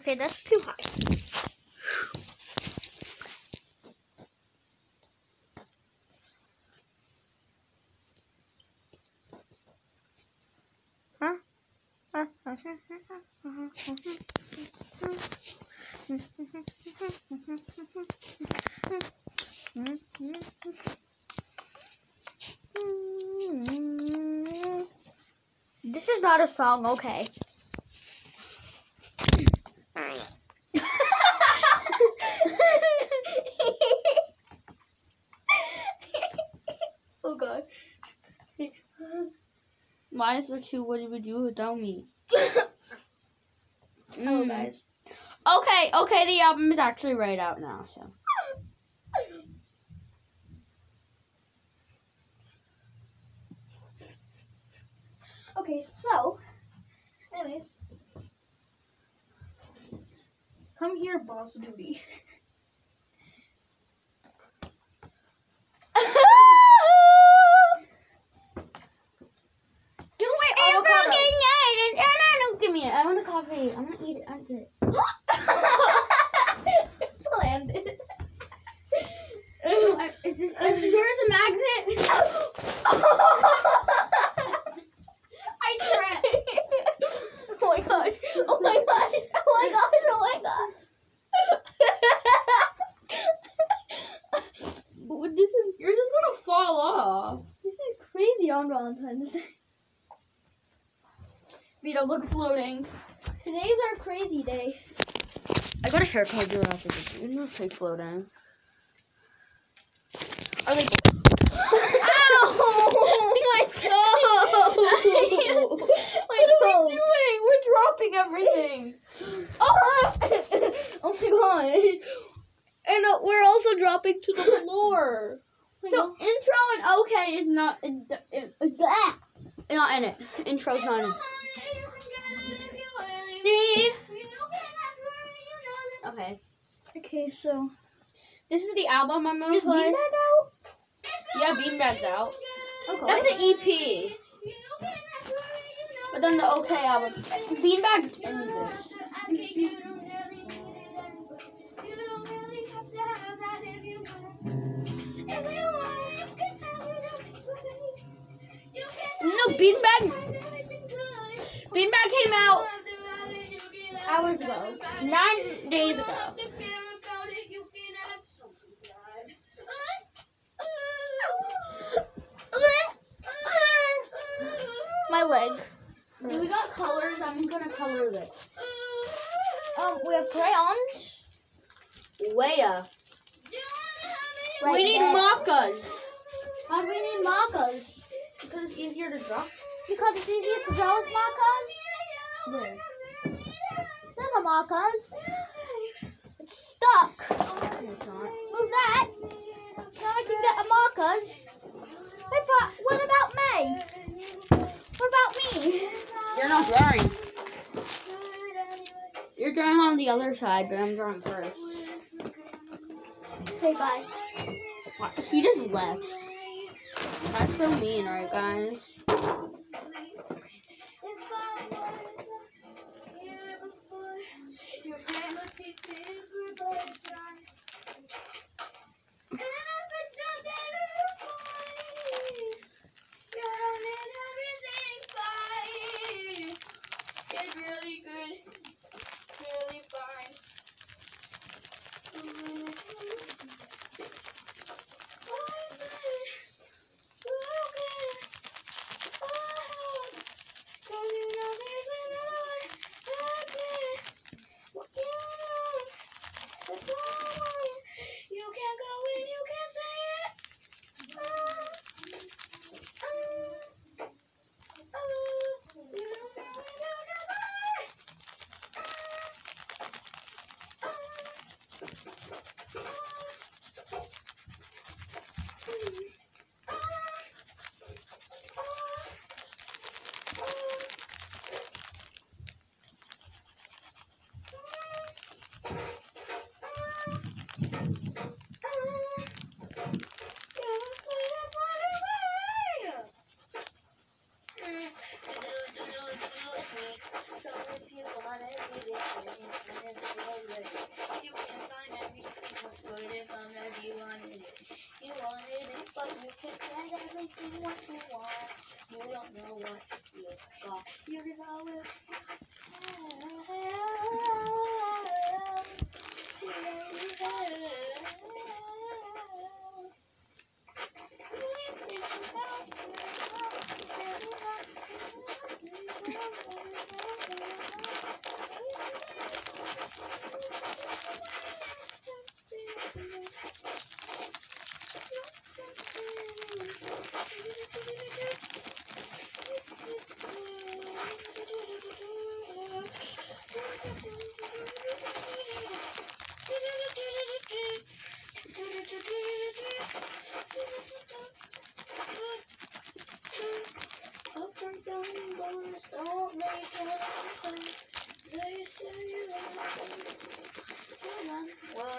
Okay, that's too high. This is not a song, okay. oh god. Minus the two, what would you do without me? Mm. guys. Okay, okay, the album is actually right out now, so. Okay, so, anyways, come here, boss duty. Get away, avocado! Give me it. I want a coffee. I want to eat it. I want it. Landed. Oh, I- Is this? Is yours a magnet? I tripped. oh my gosh. Oh my gosh. Oh my gosh. Oh my gosh. But this is yours is gonna fall off. this is crazy on Valentine's Day. Vito, look floating. Today's our crazy day. I got a haircut you're after this. You're not fake floating. Are they? Ow! my toe! what are we doing? We're dropping everything. Oh, oh my god. And uh, we're also dropping to the floor. So intro and okay is not in, in, in, not in it. Intro's not in. it. Need. Okay. Okay, so This is the album I'm gonna is play. Beanbag out? Yeah, Beanbag's out. Okay. That's an EP. But then the OK album. Beanbag's in this. No, Beanbag. Beanbag came out hours ago. Nine days ago. My leg. We got colors. I'm gonna color this. Um, we have crayons. Waya. Right we need there. markers. Why do we need markers? Because it's easier to draw. Because it's easier to draw with markers. Where? There's a markers. It's stuck. Move that. Now I can get the markers. Hey, but what about me? What about me? You're not drawing. You're drawing on the other side, but I'm drawing first. Okay, bye. He just left. That's so mean, right, guys? Really fine. 我是我不要惹我 Well,